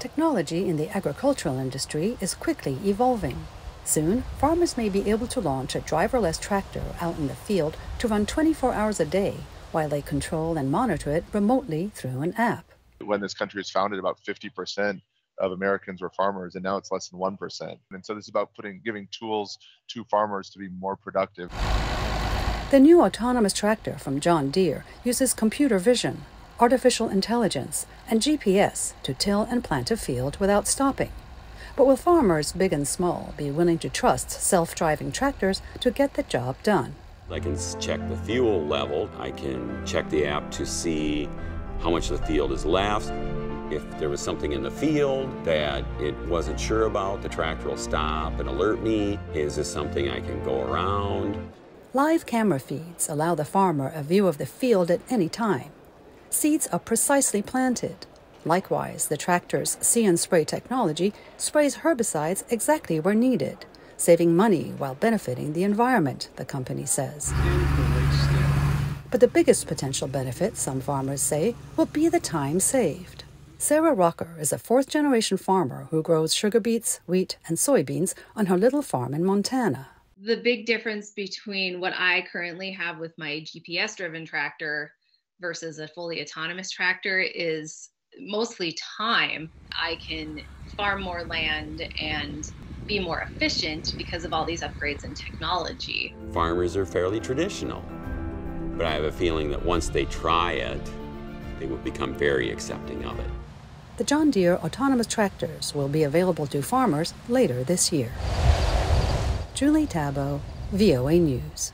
Technology in the agricultural industry is quickly evolving. Soon, farmers may be able to launch a driverless tractor out in the field to run 24 hours a day while they control and monitor it remotely through an app. When this country was founded, about 50% of Americans were farmers, and now it's less than 1%. And so this is about putting giving tools to farmers to be more productive. The new autonomous tractor from John Deere uses computer vision, artificial intelligence, and GPS to till and plant a field without stopping. But will farmers, big and small, be willing to trust self driving tractors to get the job done? I can check the fuel level, I can check the app to see how much of the field is left. If there was something in the field that it wasn't sure about, the tractor will stop and alert me. Is this something I can go around? Live camera feeds allow the farmer a view of the field at any time. Seeds are precisely planted. Likewise, the tractor's see and spray technology sprays herbicides exactly where needed, saving money while benefiting the environment, the company says. But the biggest potential benefit, some farmers say, will be the time saved. Sarah Rocker is a fourth generation farmer who grows sugar beets, wheat, and soybeans on her little farm in Montana. The big difference between what I currently have with my GPS driven tractor versus a fully autonomous tractor is mostly time. I can farm more land and be more efficient because of all these upgrades in technology. Farmers are fairly traditional, but I have a feeling that once they try it, they will become very accepting of it. The John Deere autonomous tractors will be available to farmers later this year. Julie Taboh, VOA News.